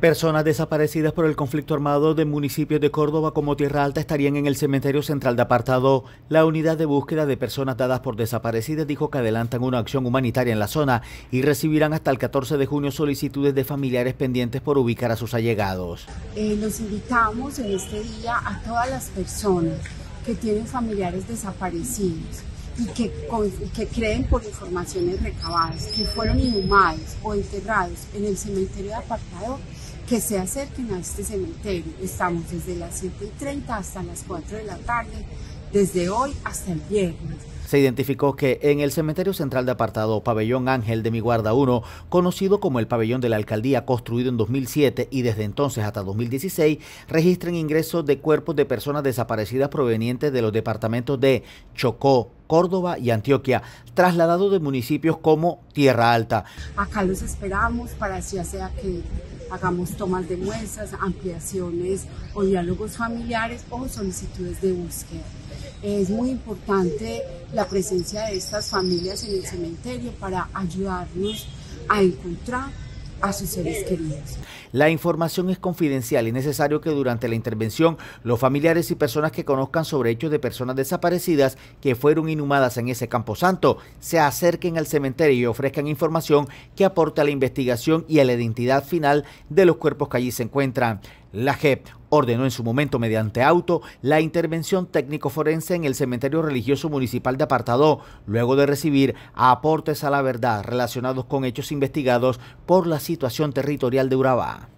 Personas desaparecidas por el conflicto armado de municipios de Córdoba como Tierra Alta estarían en el cementerio central de apartado. La unidad de búsqueda de personas dadas por desaparecidas dijo que adelantan una acción humanitaria en la zona y recibirán hasta el 14 de junio solicitudes de familiares pendientes por ubicar a sus allegados. Eh, los invitamos en este día a todas las personas que tienen familiares desaparecidos y que, que creen por informaciones recabadas que fueron inhumados o enterrados en el cementerio de apartado que se acerquen a este cementerio. Estamos desde las 7 y 30 hasta las 4 de la tarde, desde hoy hasta el viernes. Se identificó que en el cementerio central de apartado Pabellón Ángel de Mi Guarda 1, conocido como el pabellón de la alcaldía, construido en 2007 y desde entonces hasta 2016, registran ingresos de cuerpos de personas desaparecidas provenientes de los departamentos de Chocó, Córdoba y Antioquia, trasladados de municipios como Tierra Alta. Acá los esperamos para ya sea que hagamos tomas de muestras, ampliaciones o diálogos familiares o solicitudes de búsqueda. Es muy importante la presencia de estas familias en el cementerio para ayudarnos a encontrar a sus seres queridos. La información es confidencial y es necesario que durante la intervención los familiares y personas que conozcan sobre hechos de personas desaparecidas que fueron inhumadas en ese camposanto se acerquen al cementerio y ofrezcan información que aporte a la investigación y a la identidad final de los cuerpos que allí se encuentran. La JEP ordenó en su momento mediante auto la intervención técnico forense en el cementerio religioso municipal de Apartado, luego de recibir aportes a la verdad relacionados con hechos investigados por la situación territorial de Urabá.